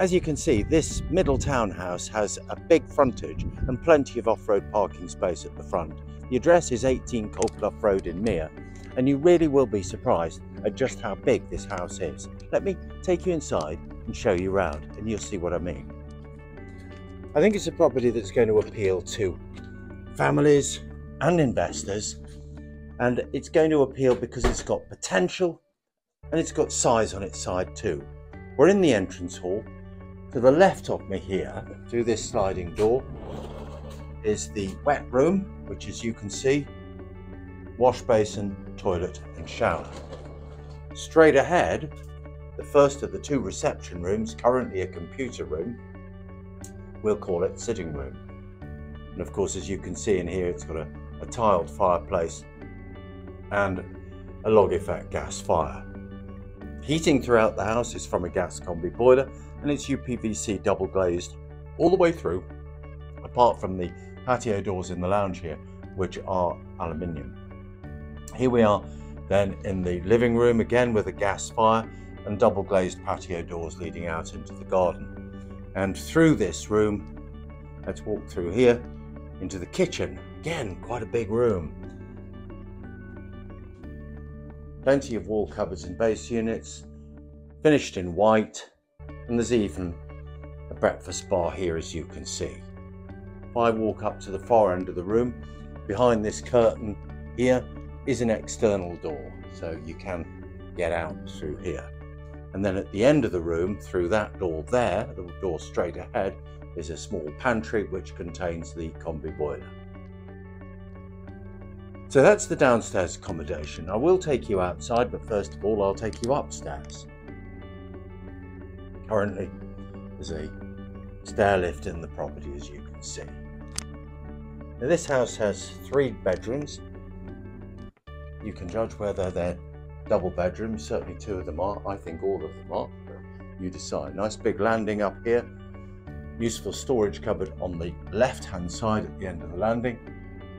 As you can see, this middle townhouse has a big frontage and plenty of off-road parking space at the front. The address is 18 Colclough Road in Meir, and you really will be surprised at just how big this house is. Let me take you inside and show you around, and you'll see what I mean. I think it's a property that's going to appeal to families and investors, and it's going to appeal because it's got potential and it's got size on its side too. We're in the entrance hall to the left of me here, through this sliding door, is the wet room, which as you can see, wash basin, toilet and shower. Straight ahead, the first of the two reception rooms, currently a computer room, we'll call it sitting room. And of course, as you can see in here, it's got a, a tiled fireplace and a log effect gas fire. Heating throughout the house is from a gas combi boiler and it's UPVC double glazed all the way through, apart from the patio doors in the lounge here, which are aluminium. Here we are then in the living room again with a gas fire and double glazed patio doors leading out into the garden. And through this room, let's walk through here into the kitchen. Again, quite a big room. Plenty of wall cupboards and base units, finished in white, and there's even a breakfast bar here as you can see. If I walk up to the far end of the room, behind this curtain here is an external door, so you can get out through here. And then at the end of the room, through that door there, the door straight ahead, is a small pantry which contains the combi boiler. So that's the downstairs accommodation. I will take you outside, but first of all, I'll take you upstairs. Currently, there's a stair lift in the property, as you can see. Now, this house has three bedrooms. You can judge whether they're double bedrooms. Certainly, two of them are. I think all of them are. You decide. Nice big landing up here. Useful storage cupboard on the left hand side at the end of the landing.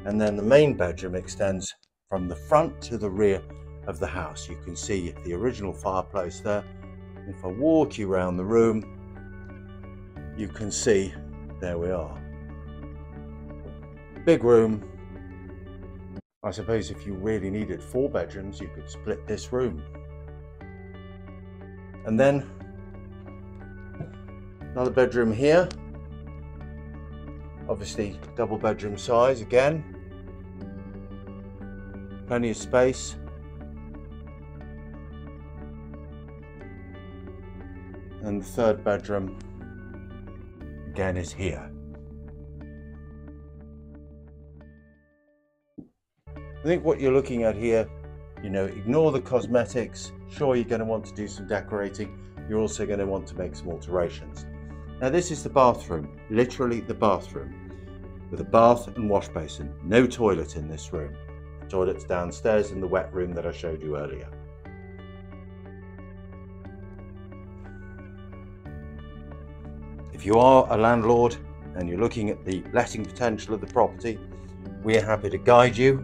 And then the main bedroom extends from the front to the rear of the house. You can see the original fireplace there if I walk you around the room, you can see there we are. Big room. I suppose if you really needed four bedrooms, you could split this room. And then another bedroom here. Obviously, double bedroom size again. Plenty of space. And the third bedroom again is here. I think what you're looking at here, you know, ignore the cosmetics. Sure, you're going to want to do some decorating. You're also going to want to make some alterations. Now, this is the bathroom, literally the bathroom, with a bath and wash basin. No toilet in this room. Toilet's downstairs in the wet room that I showed you earlier. If you are a landlord and you're looking at the letting potential of the property, we're happy to guide you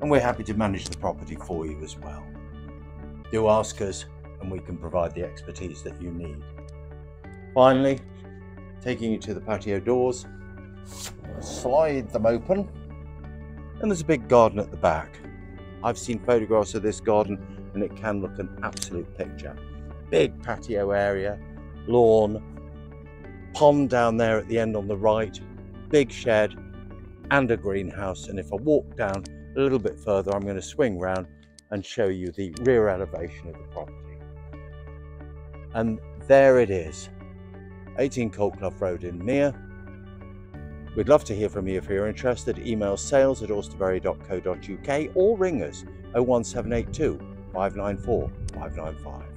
and we're happy to manage the property for you as well. Do ask us and we can provide the expertise that you need. Finally, taking you to the patio doors, slide them open, and there's a big garden at the back. I've seen photographs of this garden and it can look an absolute picture. Big patio area, lawn, pond down there at the end on the right, big shed, and a greenhouse. And if I walk down a little bit further, I'm going to swing round and show you the rear elevation of the property. And there it is, 18 Colclough Road in Meir. We'd love to hear from you if you're interested. Email sales at austerberry.co.uk or ring us 01782 594 595.